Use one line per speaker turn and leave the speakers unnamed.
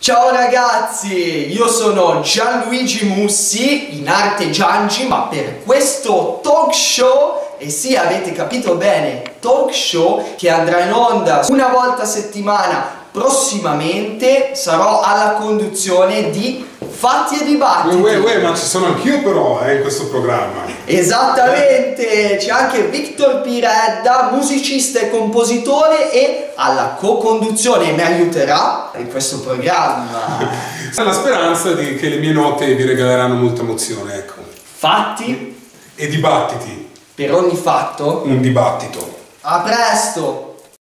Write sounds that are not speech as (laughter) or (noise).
Ciao ragazzi, io sono Gianluigi Mussi, in arte Giangi, ma per questo talk show, e sì avete capito bene, talk show che andrà in onda una volta a settimana prossimamente, sarò alla conduzione di Fatti e Dibattiti.
Uè, uè, ma ci sono anch'io però eh, in questo programma.
Esattamente, c'è anche Victor Piredda, musicista e compositore e alla co-conduzione mi aiuterà in questo programma. (laughs)
La speranza di che le mie note vi regaleranno molta emozione, ecco.
Fatti
E dibattiti,
per ogni fatto.
un dibattito.
A presto!